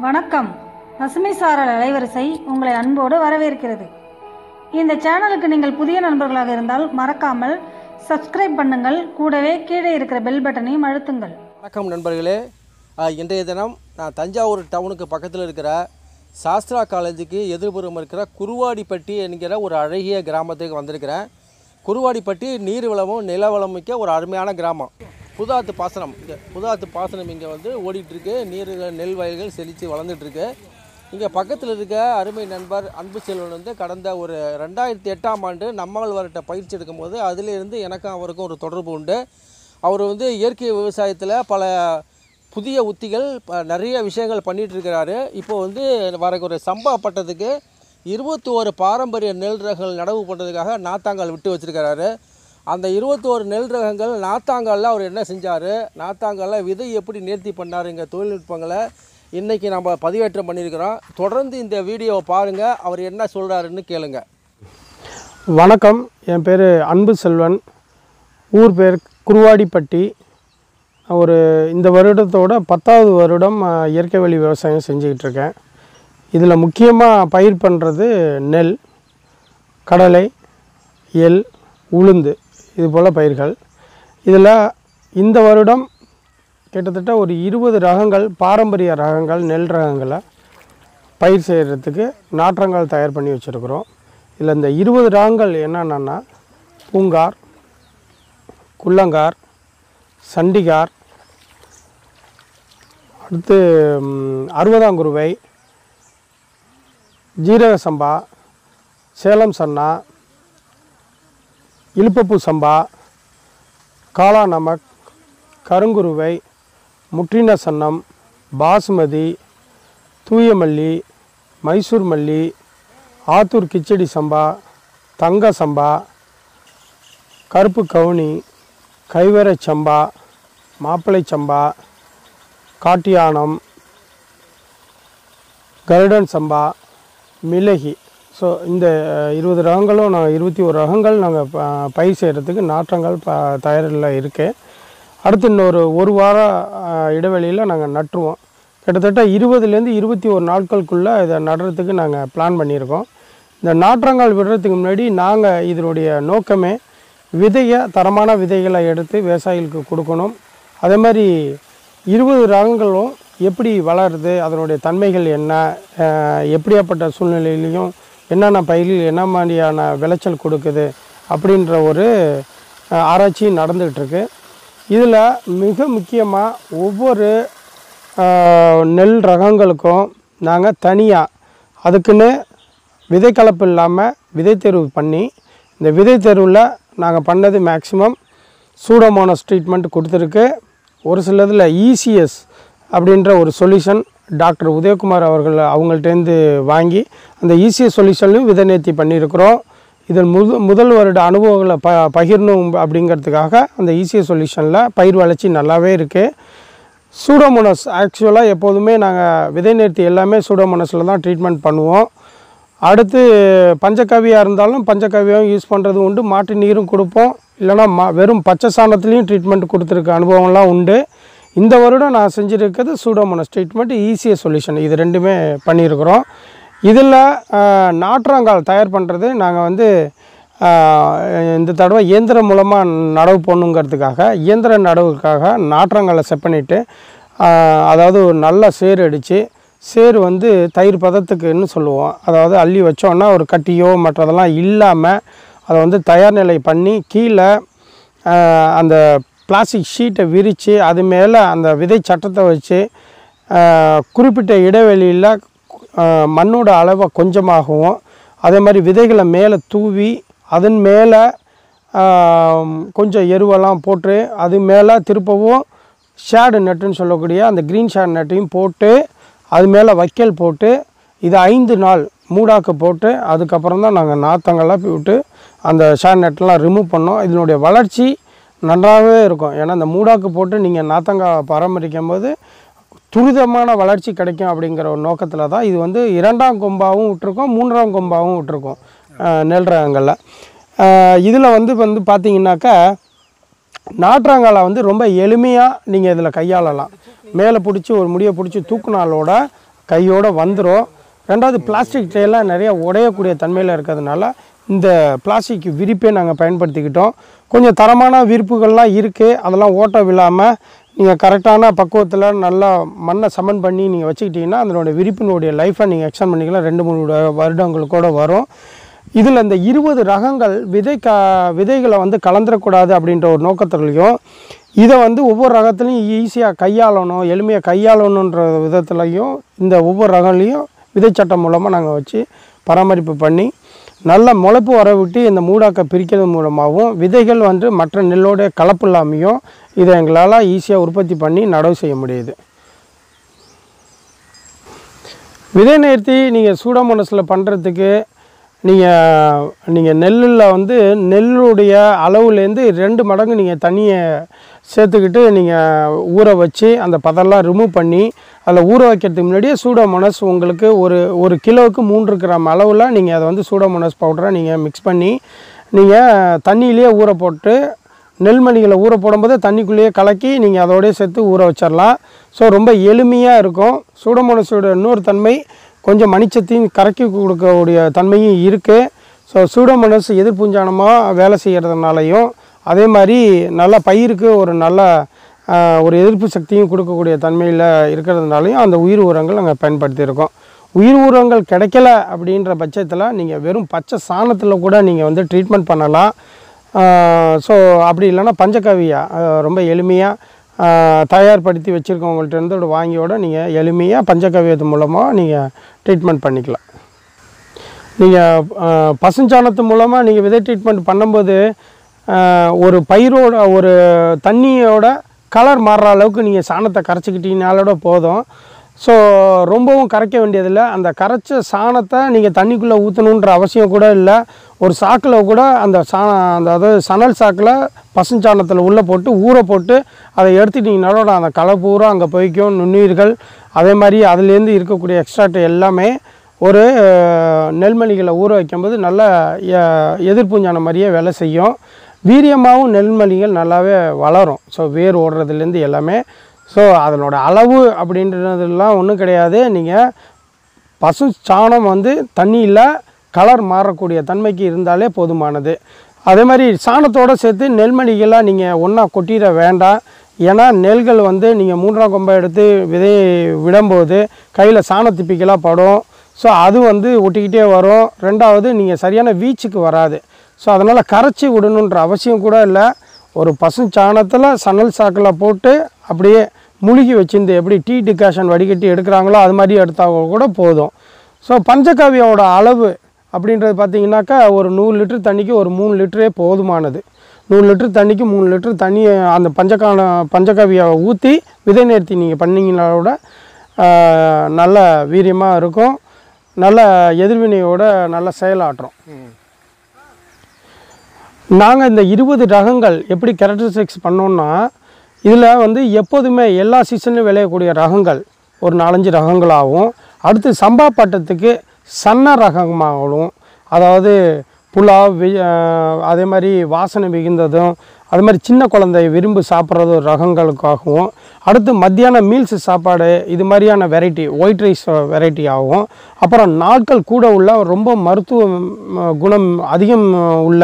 வணக்கம். பசுமை சாரல் அலைவரிசை உங்களை அன்போடு வரவேற்கிறது. இந்த சேனலுக்கு நீங்கள் புதிய நண்பர்களாக இருந்தால் மறக்காமல் சப்ஸ்கிரைப் பண்ணுங்கள். கூடவே கீழே இருக்கிற பெல் பட்டனையும் அழுத்துங்கள். வணக்கம் நண்பர்களே. இன்றைய தினம் நான் தஞ்சாவூர் டவுனுக்கு பக்கத்தில் இருக்கிற சாஸ்திரா காலேஜுக்கு எதிர்புறம் இருக்கிற குருவாடிப்பட்டி என்கிற ஒரு அழகிய கிராமத்துக்கு வந்திருக்கிறேன். குருவாடிப்பட்டி நீர் வளமும் நில மிக்க ஒரு அருமையான கிராமம். புதாத்து பாசனம். இங்கே புதாத்து பாசனம் இங்கே வந்து ஓடிட்டுருக்கு. நீர் நெல் வயல்கள் செழித்து வளர்ந்துட்டுருக்கு. இங்கே பக்கத்தில் இருக்க அருமை நண்பர் அன்பு செல்வன் வந்து கடந்த ஒரு ரெண்டாயிரத்தி எட்டாம் ஆண்டு நம்மாழ்வார்கிட்ட பயிற்சி எடுக்கும்போது அதிலிருந்து எனக்கும் அவருக்கும் ஒரு தொடர்பு உண்டு. அவர் வந்து இயற்கை விவசாயத்தில் பல புதிய உத்திகள் ப- நிறைய விஷயங்கள் பண்ணிட்டு இருக்கிறாரு இப்போ வந்து வரக்கூடிய சம்பா பட்டத்துக்கு இருபத்தோரு பாரம்பரிய நெல் ரகங்கள் நடவு பண்ணுறதுக்காக நாத்தாங்கால் விட்டு வச்சுருக்கிறாரு. அந்த இருபத்தோரு நெல் ரகங்கள் நாத்தாங்காலில் அவர் என்ன செஞ்சார்? நாத்தாங்காலில் விதை எப்படி நேர்த்தி பண்ணாருங்க தொழில்நுட்பங்களை இன்றைக்கி நம்ம பதிவேற்றம் பண்ணியிருக்கிறோம். தொடர்ந்து இந்த வீடியோவை பாருங்கள் அவர் என்ன சொல்கிறாருன்னு கேளுங்க. வணக்கம். என் பேர் அன்பு செல்வன். ஊர் பேர் குருவாடிப்பட்டி. ஒரு இந்த வருடத்தோட பத்தாவது வருடம் இயற்கை வழி விவசாயம் செஞ்சுக்கிட்டு இருக்கேன். இதில் முக்கியமாக பயிர் பண்ணுறது நெல் கடலை எள் உளுந்து. இது போல் பயிர்கள். இதில் இந்த வருடம் கிட்டத்தட்ட ஒரு இருபது ரகங்கள் பாரம்பரிய ரகங்கள் நெல் ரகங்களை பயிர் செய்கிறதுக்கு நாற்றங்கள் தயார் பண்ணி வச்சுருக்குறோம். இதில் இந்த இருபது ரகங்கள் என்னென்னா பூங்கார் குள்ளங்கார் சண்டிகார் அடுத்து அறுபதாங்குருவை ஜீரக சம்பா சேலம் சன்னா இழுப்பப்பூ சம்பா காளா நமக் கருங்குருவை முற்றின சன்னம் பாசுமதி தூயமல்லி மைசூர் மல்லி ஆத்தூர் கிச்சடி சம்பா தங்க சம்பா கருப்பு கவுனி கைவரை சம்பா மாப்பிளை சம்பா காட்டியானம் கருடன் சம்பா மிளகி. ஸோ இந்த இருபது ரகங்களும் நாங்கள் இருபத்தி ஒரு ரகங்கள் நாங்கள் பயிர் செய்கிறதுக்கு நாற்றங்கள் ப தயாரில் இருக்குது அடுத்து இன்னொரு ஒரு வார இடைவெளியில் நாங்கள் நட்டுருவோம். கிட்டத்தட்ட இருபதுலேருந்து இருபத்தி ஒரு நாட்களுக்குள்ளே இதை நடுறதுக்கு நாங்கள் பிளான் பண்ணியிருக்கோம். இந்த நாற்றங்கால் விடுறதுக்கு முன்னாடி நாங்கள் இதனுடைய நோக்கமே விதையை தரமான விதைகளை எடுத்து விவசாயிகளுக்கு கொடுக்கணும். அதே மாதிரி இருபது ரகங்களும் எப்படி வளருது அதனுடைய தன்மைகள் என்ன எப்படியாப்பட்ட சூழ்நிலையிலையும் என்னென்ன பயிர்கள் என்ன மாதிரியான விளைச்சல் கொடுக்குது அப்படின்ற ஒரு ஆராய்ச்சி நடந்துகிட்ருக்கு இதில் மிக முக்கியமாக ஒவ்வொரு நெல் ரகங்களுக்கும் நாங்கள் தனியாக அதுக்குன்னு விதை கலப்பு இல்லாமல் விதை தேர்வு பண்ணி இந்த விதை தேர்வில் நாங்கள் பண்ணது மேக்ஸிமம் சூடோமோனஸ் ட்ரீட்மெண்ட் கொடுத்துருக்கு. ஒரு சிலதில் இசிஎஸ் அப்படின்ற ஒரு சொல்யூஷன் டாக்டர் உதயகுமார் அவர்கள் அவங்கள்ட்டேருந்து வாங்கி அந்த இசிஎஸ் சொல்யூஷன்லையும் விதை நேர்த்தி பண்ணியிருக்கிறோம். இதில் முது முதல் வருட அனுபவங்களை ப பகிரணும் அப்படிங்கிறதுக்காக அந்த இசிஎஸ் சொல்யூஷனில் பயிர் வளர்ச்சி நல்லாவே இருக்குது சூடோமோனஸ் ஆக்சுவலாக எப்போதுமே நாங்கள் விதை நேர்த்தி எல்லாமே சூடோமோனஸில் தான் ட்ரீட்மெண்ட் பண்ணுவோம். அடுத்து பஞ்சகவியாக இருந்தாலும் பஞ்சகவியம் யூஸ் பண்ணுறது உண்டு. மாட்டு நீரும் கொடுப்போம். இல்லைனா மா வெறும் பச்சை சாணத்துலேயும் ட்ரீட்மெண்ட் கொடுத்துருக்க அனுபவம்லாம் உண்டு. இந்த வருடம் நான் செஞ்சுருக்கிறது சூடோமோனஸ் ட்ரீட்மெண்ட் ஈஸியாக சொல்யூஷன் இது ரெண்டுமே பண்ணியிருக்கிறோம். இதில் நாற்றாங்கால் தயார் பண்ணுறது நாங்கள் வந்து இந்த தடவை இயந்திரம் மூலமாக நடவு போடணுங்கிறதுக்காக இயந்திர நடவுக்காக நாற்றங்காலை செட் பண்ணிவிட்டு அதாவது ஒரு நல்ல சேர் அடித்து சேர் வந்து தயிர் பதத்துக்குன்னு சொல்லுவோம். அதாவது அள்ளி வச்சோன்னா ஒரு கட்டியோ மற்றதெல்லாம் இல்லாமல் அதை வந்து தயார் நிலை பண்ணி கீழே அந்த பிளாஸ்டிக் ஷீட்டை விரித்து அது மேலே அந்த விதை சட்டத்தை வச்சு குறிப்பிட்ட இடைவெளியில் மண்ணோட அளவை கொஞ்சமாகவும் அதே மாதிரி விதைகளை மேலே தூவி அதன் மேலே கொஞ்சம் எருவெல்லாம் போட்டு அது மேலே திருப்பவும் ஷேடு நட்டுன்னு சொல்லக்கூடிய அந்த க்ரீன் ஷேட் நட்டையும் போட்டு அது மேலே வைக்கல் போட்டு இது ஐந்து நாள் மூடாக்கு போட்டு அதுக்கப்புறம் தான் நாங்கள் நாற்றங்கள்லாம் விட்டு அந்த ஷேட் நெட்லாம் ரிமூவ் பண்ணோம். இதனுடைய வளர்ச்சி நன்றாகவே இருக்கும். ஏன்னா இந்த மூடாக்கு போட்டு நீங்கள் நாத்தங்காய் பராமரிக்கும் போது துரிதமான வளர்ச்சி கிடைக்கும் அப்படிங்கிற ஒரு நோக்கத்தில் தான் இது வந்து இரண்டாம் கொம்பாகவும் விட்டுருக்கோம் மூன்றாம் கொம்பாகவும் விட்டுருக்கோம் அஹ், நெல் ரகங்களில். இதில் வந்து வந்து பார்த்தீங்கன்னாக்கா நாற்றாங்காலை வந்து ரொம்ப எளிமையாக நீங்கள் இதில் கையாளலாம். மேலே பிடிச்சி ஒரு முடியை பிடிச்சி தூக்குனாலோட கையோடு வந்துடும் ரெண்டாவது பிளாஸ்டிக் ட்ரேலாம் நிறைய உடையக்கூடிய தன்மையில் இருக்கிறதுனால இந்த பிளாஸ்டிக் விரிப்பே நாங்கள் பயன்படுத்திக்கிட்டோம். கொஞ்சம் தரமான விரிப்புகள்லாம் இருக்குது அதெல்லாம் ஓட்ட விழாமல் நீங்கள் கரெக்டான பக்குவத்தில் நல்லா மண்ணை சமன் பண்ணி நீங்கள் வச்சுக்கிட்டிங்கன்னா அதனுடைய விரிப்பினுடைய லைஃப்பை நீங்கள் எக்ஸ்டன் பண்ணிக்கலாம். ரெண்டு மூணு வருடங்களுக்கூட வரும். இதில் இந்த இருபது ரகங்கள் விதை க விதைகளை வந்து கலந்துடக்கூடாது அப்படின்ற ஒரு நோக்கத்துலையும் இதை வந்து ஒவ்வொரு ரகத்துலையும் ஈஸியாக கையாளணும் எளிமையாக கையாளணுன்ற விதத்துலையும் இந்த ஒவ்வொரு ரகங்களையும் விதைச்சட்டம் மூலமாக நாங்கள் வச்சு பராமரிப்பு பண்ணி நல்ல முளைப்பு வர விட்டு இந்த மூடாக்க பிரிக்கிறது மூலமாகவும் விதைகள் வந்து மற்ற நெல்லோட கலப்பு இல்லாமையும் இதை எங்களால் ஈஸியாக உற்பத்தி பண்ணி நடவு செய்ய முடியுது. விதை நேர்த்தி நீங்கள் சூடோமோனஸில் பண்ணுறதுக்கு நீங்கள் நீங்கள் நெல்லில் வந்து நெல்லுடைய அளவுலேருந்து ரெண்டு மடங்கு நீங்கள் தண்ணியை சேர்த்துக்கிட்டு நீங்கள் ஊற வச்சு அந்த பதெல்லாம் ரிமூவ் பண்ணி அதில் ஊற வைக்கிறதுக்கு முன்னாடியே சூடோமோனஸ் உங்களுக்கு ஒரு ஒரு கிலோவுக்கு மூன்று கிராம் அளவில் நீங்கள் அதை வந்து சூடோமோனஸ் பவுடரை நீங்கள் மிக்ஸ் பண்ணி நீங்கள் தண்ணியிலேயே ஊற போட்டு நெல்மணிகளை ஊற போடும்போது தண்ணிக்குள்ளேயே கலக்கி நீங்கள் அதோடய சேர்த்து ஊற வச்சிடலாம் ஸோ ரொம்ப எளிமையாக இருக்கும். சூடோமோனஸோட இன்னொரு தன்மை கொஞ்சம் மணிச்சத்தையும் கரைக்கி கொடுக்கக்கூடிய தன்மையும் இருக்குது ஸோ சூடோமோனஸ் எதிர்ப்புஞ்சானமாக வேலை செய்கிறதுனாலையும் அதே மாதிரி நல்ல பயிருக்கு ஒரு நல்ல ஒரு எதிர்ப்பு சக்தியும் கொடுக்கக்கூடிய தன்மையில் இருக்கிறதுனாலையும் அந்த உயிர் உரங்கள் நாங்கள் பயன்படுத்தியிருக்கோம். உயிர் உரங்கள் கிடைக்கல அப்படின்ற பட்சத்தில் நீங்கள் வெறும் பச்சை சாணத்தில் கூட நீங்கள் வந்து ட்ரீட்மெண்ட் பண்ணலாம். ஸோ அப்படி இல்லைன்னா பஞ்சகவியா ரொம்ப எளிமையாக தயார்படுத்தி வச்சுருக்கவங்கள்ட்ட இருந்து வாங்கியோட நீங்கள் எளிமையாக பஞ்சகவியத்து மூலமாக நீங்கள் ட்ரீட்மெண்ட் பண்ணிக்கலாம். நீங்கள் பசுஞ்சாணத்து மூலமாக நீங்கள் விதை ட்ரீட்மெண்ட் பண்ணும்போது ஒரு பயிரோட ஒரு தண்ணியோட கலர் மாறுற அளவுக்கு நீங்கள் சாணத்தை கரைச்சிக்கிட்டீங்கனாலோட போதும். ஸோ ரொம்பவும் கரைக்க வேண்டியதில்லை. அந்த கரைச்ச சாணத்தை நீங்கள் தண்ணிக்குள்ளே ஊற்றணுன்ற அவசியம் கூட இல்லை. ஒரு சாக்கில் கூட அந்த சா அந்த அதாவது சணல் சாக்கில் பசுஞ்சாணத்தில் உள்ளே போட்டு ஊற போட்டு அதை எடுத்துட்டிங்கனாலோட அந்த களை பூரா அங்கே போய்க்கும் நுண்ணுயிர்கள். அதே மாதிரி அதுலேருந்து இருக்கக்கூடிய எக்ஸ்ட்ராக்ட் எல்லாமே ஒரு நெல்மணிகளை ஊற வைக்கும்போது நல்ல எதிர்ப்புஞ்சான மாதிரியே வேலை செய்யும். வீரியமாகவும் நெல்மணிகள் நல்லாவே வளரும். ஸோ வேர் ஓடுறதுலேருந்து எல்லாமே. ஸோ அதனோட அளவு அப்படின்றதுலாம் ஒன்றும் கிடையாது. நீங்கள் பசு சாணம் வந்து தண்ணியில் கலர் மாறக்கூடிய தன்மைக்கு இருந்தாலே போதுமானது. அதே மாதிரி சாணத்தோடு சேர்த்து நெல்மணிகளாக நீங்கள் ஒன்றா கொட்டிட வேண்டாம். ஏன்னா நெல்கள் வந்து நீங்கள் மூன்றாம் கொம்பை எடுத்து விதையை விடும்போது கையில் சாணத்திப்பிக்கலாக படும். ஸோ அது வந்து ஒட்டிக்கிட்டே வரும். ரெண்டாவது நீங்கள் சரியான வீச்சுக்கு வராது. ஸோ அதனால் கரைச்சி விடணுன்ற அவசியம் கூட இல்லை. ஒரு பசு சாணத்தில் சணல் சாக்கில் போட்டு அப்படியே முழுகி வச்சிருந்து எப்படி டீ டிகாஷன் வடிகட்டி எடுக்கிறாங்களோ அது மாதிரி எடுத்தால் கூட போதும். ஸோ பஞ்சகாவியோட அளவு அப்படின்றது பார்த்திங்கனாக்கா ஒரு நூறு லிட்டர் தண்ணிக்கு ஒரு மூணு லிட்டரே போதுமானது. நூறு லிட்டர் தண்ணிக்கு மூணு லிட்டர் தண்ணியை அந்த பஞ்சகான பஞ்சகாவியை ஊற்றி விதை நேர்த்தி நீங்கள் பண்ணிங்கனாலோட நல்ல வீரியமாக இருக்கும். நல்ல எதிர்வினையோட நல்ல செயலாற்றும். நாங்கள் இந்த இருபது ரகங்கள் எப்படி கேரக்டரிஸ்டிக்ஸ் பண்ணோம்னா இதில் வந்து எப்போதுமே எல்லா சீசன்லையும் விளையக்கூடிய ரகங்கள் ஒரு நாலஞ்சு ரகங்களாகவும் அடுத்து சம்பா பட்டத்துக்கு சன்ன ரகமாகவும் அதாவது புலாவ் வி அதே மாதிரி வாசனை மிகுந்ததும் அது மாதிரி சின்ன குழந்தை விரும்பி சாப்பிட்றது ரகங்களுக்காகவும் அடுத்து மத்தியான மீல்ஸ் சாப்பாடு இது மாதிரியான வெரைட்டி ஒயிட் ரைஸ் வெரைட்டி ஆகும். அப்புறம் நாட்கள் கூட உள்ள ரொம்ப மருத்துவ குணம் அதிகம் உள்ள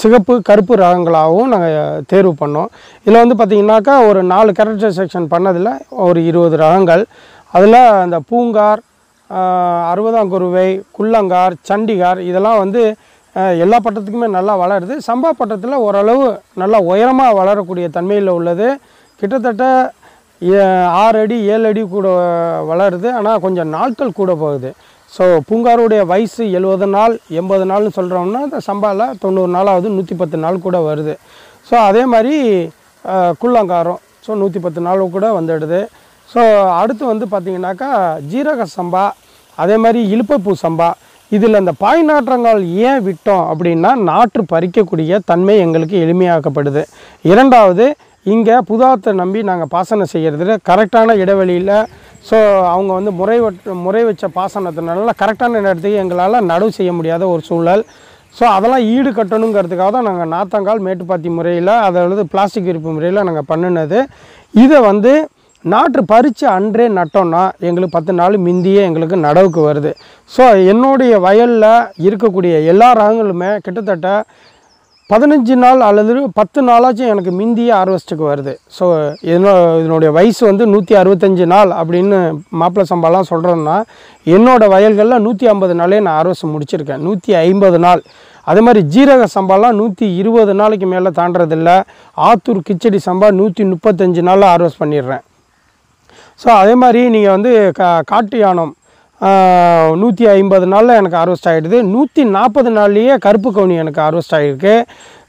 சிகப்பு கருப்பு ரகங்களாகவும் நாங்கள் தேர்வு பண்ணோம். இதில் வந்து பார்த்திங்கனாக்கா ஒரு நாலு கேரக்டர் செக்ஷன் பண்ணதில் ஒரு இருபது ரகங்கள். அதில் அந்த பூங்கார் அறுபதாம் குருவை குள்ளங்கார் சண்டிகார் இதெல்லாம் வந்து எல்லா பட்டத்துக்குமே நல்லா வளருது. சம்பா பட்டத்தில் ஓரளவு நல்லா உயரமாக வளரக்கூடிய தன்மையில் உள்ளது. கிட்டத்தட்ட ஆறு அடி ஏழு அடி கூட வளருது. ஆனால் கொஞ்சம் நாட்கள் கூட போகுது. ஸோ பூங்காருடைய வயசு எழுபது நாள் எண்பது நாள்னு சொல்கிறோம்னா இந்த சம்பாவில் தொண்ணூறு நாளாவது நூற்றி பத்து நாள் கூட வருது. ஸோ அதே மாதிரி குள்ளங்காரம். ஸோ நூற்றி பத்து நாள் கூட வந்துடுது. ஸோ அடுத்து வந்து பார்த்திங்கனாக்கா ஜீரக சம்பா அதே மாதிரி இலுப்பப்பூ சம்பா. இதில் இந்த பாய் நாற்றங்கால் ஏன் விட்டோம் அப்படின்னா நாற்று பறிக்கக்கூடிய தன்மை எங்களுக்கு எளிமையாக்கப்படுது. இரண்டாவது இங்கே புதாத்தை நம்பி நாங்கள் பாசனம் செய்கிறது கரெக்டான இடைவெளியில் ஸோ அவங்க வந்து முறை முறை வச்ச பாசனத்தினால கரெக்டான நேரத்துக்கு எங்களால் நடவு செய்ய முடியாத ஒரு சூழல். ஸோ அதெல்லாம் ஈடு கட்டணுங்கிறதுக்காக தான் நாங்கள் நாத்தங்கால் மேட்டுப்பாத்தி முறையில் அதாவது பிளாஸ்டிக் இருப்பு முறையில் நாங்கள் பண்ணினது. இதை வந்து நாற்று பறித்து அன்றே நட்டோம்னா எங்களுக்கு பத்து நாள் மிந்தியே எங்களுக்கு நடவுக்கு வருது. ஸோ என்னுடைய வயலில் இருக்கக்கூடிய எல்லா ரகங்களுமே கிட்டத்தட்ட பதினஞ்சு நாள் அல்லது பத்து நாளாச்சும் எனக்கு மிந்தியே ஹார்வெஸ்ட்டுக்கு வருது. ஸோ இதனோ இதனுடைய வயசு வந்து நூற்றி அறுபத்தஞ்சு நாள் அப்படின்னு மாப்பிள்ளை சம்பாலாம் சொல்கிறோன்னா என்னோடய வயல்களில் நூற்றி ஐம்பது நாளே நான் ஹார்வெஸ்ட் முடிச்சிருக்கேன். நூற்றி ஐம்பது நாள். அதே மாதிரி ஜீரக சம்பாலாம் நூற்றி இருபது நாளைக்கு மேலே தாண்டறதில்ல. ஆத்தூர் கிச்சடி சம்பா நூற்றி முப்பத்தஞ்சு நாளில் ஹார்வெஸ்ட் பண்ணிடுறேன். ஸோ அதே மாதிரி நீங்கள் வந்து கா காட்டு யானம் நூற்றி ஐம்பது நாளில் எனக்கு ஹார்வெஸ்ட் ஆகிடுது நூற்றி நாற்பது நாள்லேயே கருப்பு கவுனி எனக்கு ஹார்வெஸ்ட் ஆகிருக்கு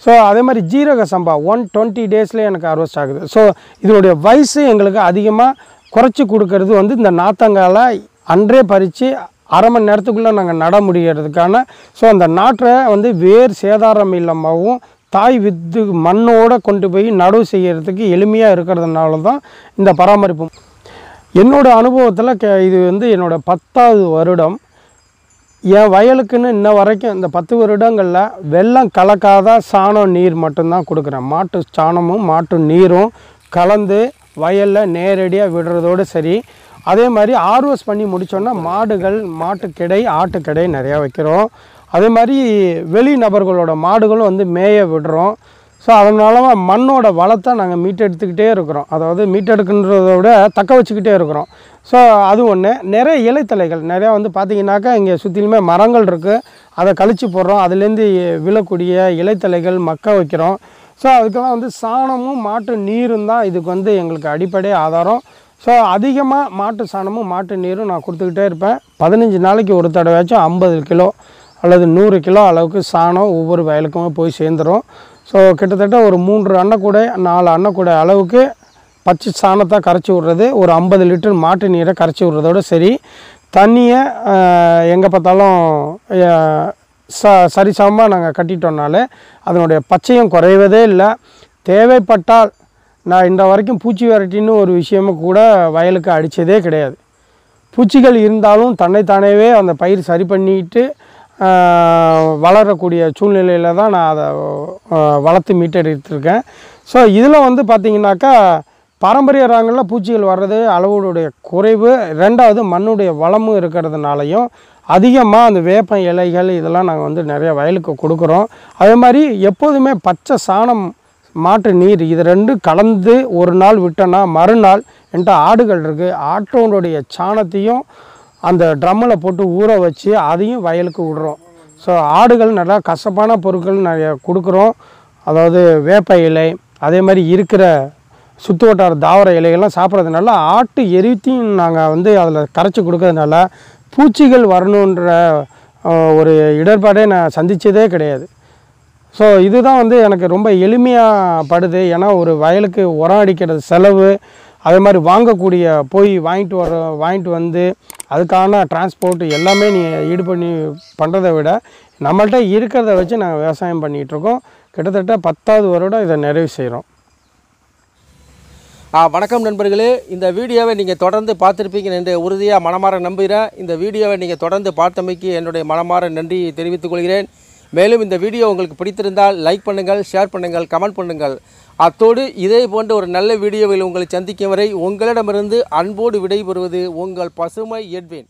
ஸோ அதே மாதிரி ஜீரக சம்பா ஒன் டுவெண்ட்டி டேஸ்லேயே எனக்கு ஹார்வெஸ்ட் ஆகுது. ஸோ இதனுடைய வயசு எங்களுக்கு அதிகமாக குறைச்சி கொடுக்கறது வந்து இந்த நாத்தங்கால அன்றே பறித்து அரை மணி நேரத்துக்குள்ளே நாங்கள் நட முடிகிறதுக்கான ஸோ அந்த நாற்றை வந்து வேர் சேதாரம் இல்லாமவும் தாய் வித்து மண்ணோடு கொண்டு போய் நடவு செய்கிறதுக்கு எளிமையாக இருக்கிறதுனால தான் இந்த பராமரிப்பு என்னோடய அனுபவத்தில் க இது வந்து என்னோட பத்தாவது வருடம். என் வயலுக்குன்னு இன்ன வரைக்கும் இந்த பத்து வருடங்களில் வெள்ளம் கலக்காத சாணம் நீர் மட்டும்தான் கொடுக்குறேன். மாட்டு சாணமும் மாட்டு நீரும் கலந்து வயலில் நேரடியாக விடுறதோடு சரி. அதே மாதிரி ஆர்வஸ் பண்ணி முடித்தோன்னா மாடுகள் மாட்டுக்கிடை ஆட்டுக்கிடை நிறையா வைக்கிறோம். அதே மாதிரி வெளி நபர்களோட மாடுகளும் வந்து மேய விடுறோம். ஸோ அதனால மண்ணோட வளத்தை நாங்கள் மீட்டெடுத்துக்கிட்டே இருக்கிறோம். அதாவது மீட்டெடுக்குன்றதை விட தக்க வச்சுக்கிட்டே இருக்கிறோம். ஸோ அது ஒன்று நிறைய இலைத்தலைகள். நிறையா வந்து பார்த்திங்கனாக்கா இங்கே சுற்றிலுமே மரங்கள் இருக்குது அதை கழிச்சு போடுறோம். அதுலேருந்து விழக்கூடிய இலைத்தலைகள் மக்க வைக்கிறோம். ஸோ அதுக்கெல்லாம் வந்து சாணமும் மாட்டு நீரும் தான் இதுக்கு வந்து எங்களுக்கு அடிப்படை ஆதாரம். ஸோ அதிகமாக மாட்டு சாணமும் மாட்டு நீரும் நான் கொடுத்துக்கிட்டே இருப்பேன். பதினஞ்சு நாளைக்கு ஒரு தடவையாச்சும் ஐம்பது கிலோ அல்லது நூறு கிலோ அளவுக்கு சாணம் ஒவ்வொரு வயலுக்குமே போய் சேர்ந்துடும் ஸோ கிட்டத்தட்ட ஒரு மூன்று அன்னக்கூடை நாலு அன்னக்கூடை அளவுக்கு பச்சை சாணத்தை கரைச்சி விட்றது ஒரு ஐம்பது லிட்டர் மாட்டு நீரை கரைச்சி விட்றதோட சரி. தண்ணியை எங்கே பார்த்தாலும் ச சரிசமமாக நாங்கள் கட்டிட்டோம்னாலே அதனுடைய பச்சையும் குறைவதே இல்லை. தேவைப்பட்டால் நான் இந்த வரைக்கும் பூச்சி விரட்டின்னு ஒரு விஷயமும் கூட வயலுக்கு அடித்ததே கிடையாது. பூச்சிகள் இருந்தாலும் தன்னைத்தானேவே அந்த பயிர் சரி பண்ணிட்டு வளரக்கூடிய சூழ்நிலையில் தான் நான் அதை வளர்த்து மீட்டெடுத்திருக்கேன். ஸோ இதில் வந்து பார்த்திங்கனாக்கா பாரம்பரிய ரகங்களில் பூச்சிகள் வர்றது அளவுடைய குறைவு ரெண்டாவது மண்ணுடைய வளமும் இருக்கிறதுனாலையும் அதிகமாக அந்த வேப்ப இலைகள் இதெல்லாம் நாங்கள் வந்து நிறைய வயலுக்கு கொடுக்குறோம். அதே மாதிரி எப்போதுமே பச்சை சாணம் மாட்டு நீர் இது ரெண்டும் கலந்து ஒரு நாள் விட்டோன்னா மறுநாள் என்கிட்ட ஆடுகள் இருக்குது ஆட்டோனுடைய சாணத்தையும் அந்த ட்ரம்மில் போட்டு ஊற வச்சு அதையும் வயலுக்கு விடுறோம். ஸோ ஆடுகள் நல்லா கசப்பான பொருட்கள் நிறைய கொடுக்குறோம். அதாவது வேப்ப இலை அதே மாதிரி இருக்கிற சுற்று வட்டார தாவர இலைகள்லாம் சாப்பிட்றதுனால ஆட்டு எரித்தையும் நாங்கள் வந்து அதில் கரைச்சி கொடுக்கறதுனால பூச்சிகள் வரணுன்ற ஒரு இடர்பாடே நான் சந்தித்ததே கிடையாது. ஸோ இதுதான் வந்து எனக்கு ரொம்ப எளிமையாக படுது. ஏன்னா ஒரு வயலுக்கு உரம் அடிக்கிறது செலவு. அதே மாதிரி வாங்கக்கூடிய போய் வாங்கிட்டு வர வாங்கிட்டு வந்து அதுக்கான டிரான்ஸ்போர்ட் எல்லாமே நீங்கள் ஈடு பண்ணி பண்ணுறதை விட நம்மள்கிட்ட இருக்கிறத வச்சு நாங்கள் விவசாயம் பண்ணிகிட்ருக்கோம் கிட்டத்தட்ட பத்தாவது வருடம் இதை நிறைவு செய்கிறோம் ஆ வணக்கம் நண்பர்களே. இந்த வீடியோவை நீங்கள் தொடர்ந்து பார்த்துருப்பீங்க என்று உறுதியாக மனமாற நம்புகிறேன். இந்த வீடியோவை நீங்கள் தொடர்ந்து பார்த்தமைக்கு என்னுடைய மனமாற நன்றி தெரிவித்துக் கொள்கிறேன். மேலும் இந்த வீடியோ உங்களுக்கு பிடித்திருந்தால் லைக் பண்ணுங்கள் ஷேர் பண்ணுங்கள் கமெண்ட் பண்ணுங்கள். அத்தோடு இதே போன்ற ஒரு நல்ல வீடியோவில் உங்களை சந்திக்கும் வரை உங்களிடமிருந்து அன்போடு விடைபெறுவது உங்கள் பசுமை எட்வின்.